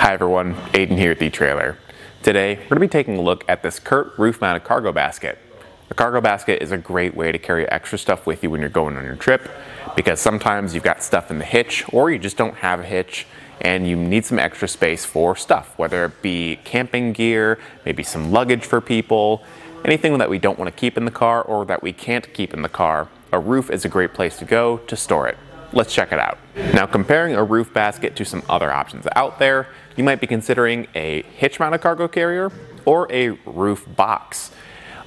Hi everyone, Aiden here at etrailer. Today, we're going to be taking a look at this Curt roof-mounted cargo basket. A cargo basket is a great way to carry extra stuff with you when you're going on your trip because sometimes you've got stuff in the hitch or you just don't have a hitch and you need some extra space for stuff, whether it be camping gear, maybe some luggage for people, anything that we don't want to keep in the car or that we can't keep in the car. A roof is a great place to go to store it. Let's check it out. Now comparing a roof basket to some other options out there, you might be considering a hitch-mounted cargo carrier or a roof box.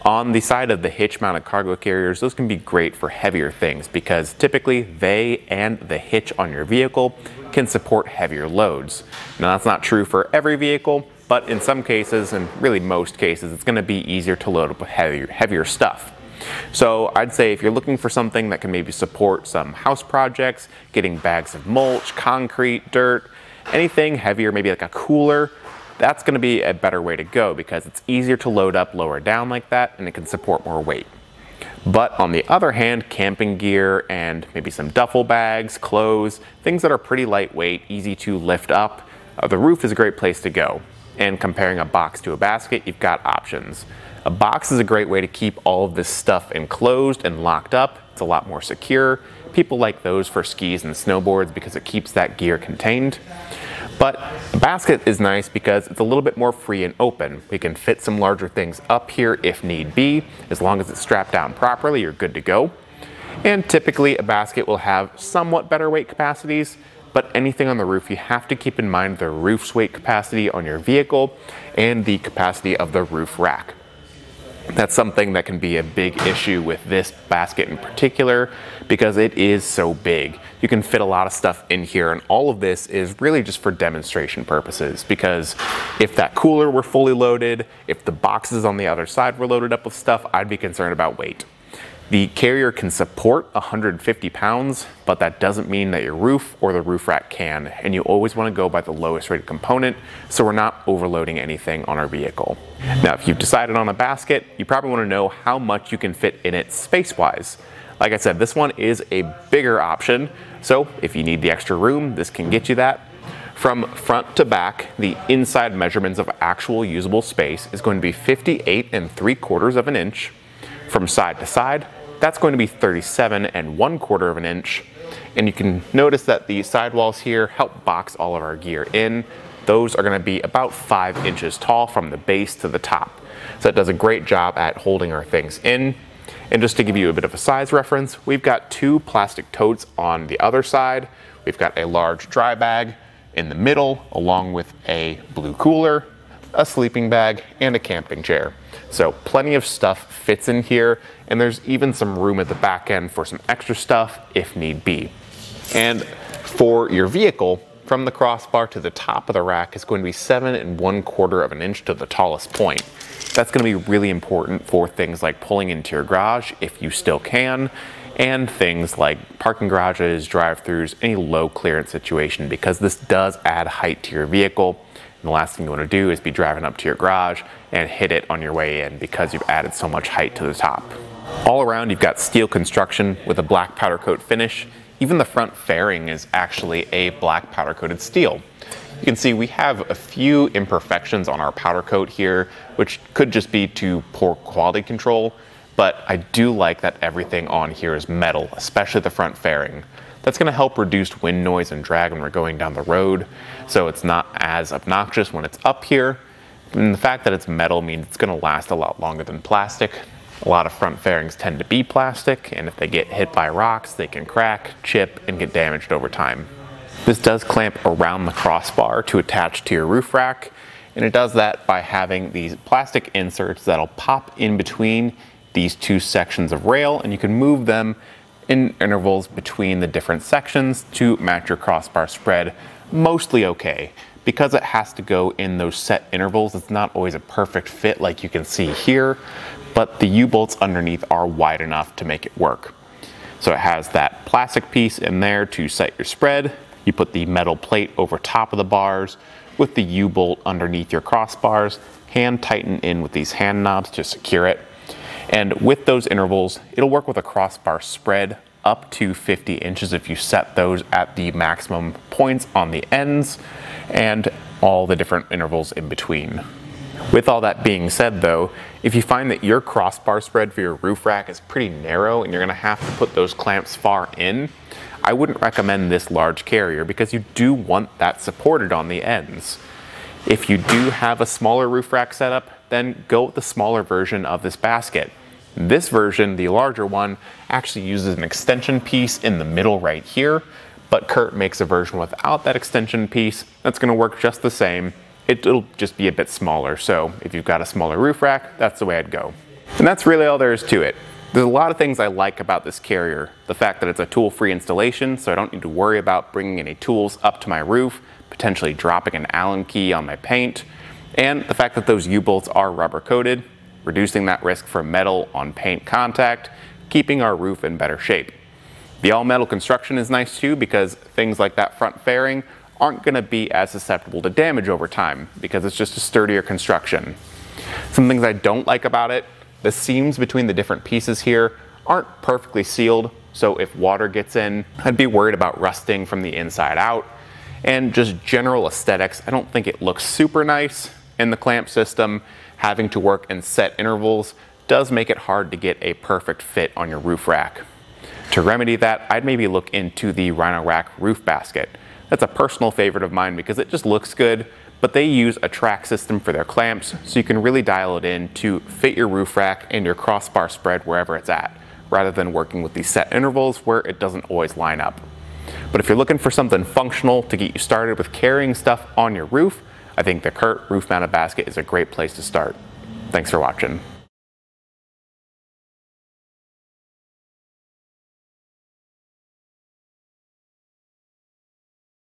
On the side of the hitch-mounted cargo carriers, those can be great for heavier things because typically they and the hitch on your vehicle can support heavier loads. Now that's not true for every vehicle, but in some cases, and really most cases, it's gonna be easier to load up with heavier, heavier stuff. So I'd say if you're looking for something that can maybe support some house projects, getting bags of mulch, concrete, dirt, anything heavier, maybe like a cooler, that's gonna be a better way to go because it's easier to load up lower down like that and it can support more weight. But on the other hand, camping gear and maybe some duffel bags, clothes, things that are pretty lightweight, easy to lift up, uh, the roof is a great place to go. And comparing a box to a basket, you've got options. A box is a great way to keep all of this stuff enclosed and locked up. It's a lot more secure. People like those for skis and snowboards because it keeps that gear contained. But a basket is nice because it's a little bit more free and open. We can fit some larger things up here if need be. As long as it's strapped down properly, you're good to go. And typically a basket will have somewhat better weight capacities, but anything on the roof, you have to keep in mind the roof's weight capacity on your vehicle and the capacity of the roof rack. That's something that can be a big issue with this basket in particular because it is so big. You can fit a lot of stuff in here and all of this is really just for demonstration purposes because if that cooler were fully loaded, if the boxes on the other side were loaded up with stuff, I'd be concerned about weight. The carrier can support 150 pounds, but that doesn't mean that your roof or the roof rack can, and you always want to go by the lowest rated component so we're not overloading anything on our vehicle. Now, if you've decided on a basket, you probably want to know how much you can fit in it space-wise. Like I said, this one is a bigger option, so if you need the extra room, this can get you that. From front to back, the inside measurements of actual usable space is going to be 58 and 3 quarters of an inch. From side to side, that's going to be 37 and 1 quarter of an inch. And you can notice that the sidewalls here help box all of our gear in. Those are gonna be about five inches tall from the base to the top. So that does a great job at holding our things in. And just to give you a bit of a size reference, we've got two plastic totes on the other side. We've got a large dry bag in the middle, along with a blue cooler, a sleeping bag, and a camping chair. So plenty of stuff fits in here, and there's even some room at the back end for some extra stuff if need be. And for your vehicle, from the crossbar to the top of the rack is going to be seven and one quarter of an inch to the tallest point. That's going to be really important for things like pulling into your garage if you still can, and things like parking garages, drive-throughs, any low clearance situation because this does add height to your vehicle. And the last thing you want to do is be driving up to your garage and hit it on your way in because you've added so much height to the top. All around you've got steel construction with a black powder coat finish even the front fairing is actually a black powder coated steel. You can see we have a few imperfections on our powder coat here, which could just be to poor quality control, but I do like that everything on here is metal, especially the front fairing. That's gonna help reduce wind noise and drag when we're going down the road, so it's not as obnoxious when it's up here. And the fact that it's metal means it's gonna last a lot longer than plastic, a lot of front fairings tend to be plastic, and if they get hit by rocks, they can crack, chip, and get damaged over time. This does clamp around the crossbar to attach to your roof rack, and it does that by having these plastic inserts that'll pop in between these two sections of rail, and you can move them in intervals between the different sections to match your crossbar spread mostly okay. Because it has to go in those set intervals, it's not always a perfect fit like you can see here, but the U-bolts underneath are wide enough to make it work. So it has that plastic piece in there to set your spread. You put the metal plate over top of the bars with the U-bolt underneath your crossbars, hand tighten in with these hand knobs to secure it. And with those intervals, it'll work with a crossbar spread up to 50 inches if you set those at the maximum points on the ends. and all the different intervals in between. With all that being said though, if you find that your crossbar spread for your roof rack is pretty narrow and you're gonna have to put those clamps far in, I wouldn't recommend this large carrier because you do want that supported on the ends. If you do have a smaller roof rack setup, then go with the smaller version of this basket. This version, the larger one, actually uses an extension piece in the middle right here, but Curt makes a version without that extension piece that's gonna work just the same. It'll just be a bit smaller, so if you've got a smaller roof rack, that's the way I'd go. And that's really all there is to it. There's a lot of things I like about this carrier. The fact that it's a tool-free installation, so I don't need to worry about bringing any tools up to my roof, potentially dropping an Allen key on my paint, and the fact that those U-bolts are rubber coated, reducing that risk for metal on paint contact, keeping our roof in better shape. The all metal construction is nice too because things like that front fairing aren't going to be as susceptible to damage over time because it's just a sturdier construction. Some things I don't like about it, the seams between the different pieces here aren't perfectly sealed, so if water gets in, I'd be worried about rusting from the inside out, and just general aesthetics, I don't think it looks super nice in the clamp system. Having to work in set intervals does make it hard to get a perfect fit on your roof rack. To remedy that, I'd maybe look into the Rhino-Rack roof basket. That's a personal favorite of mine because it just looks good, but they use a track system for their clamps, so you can really dial it in to fit your roof rack and your crossbar spread wherever it's at, rather than working with these set intervals where it doesn't always line up. But if you're looking for something functional to get you started with carrying stuff on your roof, I think the Curt Roof Mounted Basket is a great place to start. Thanks for watching.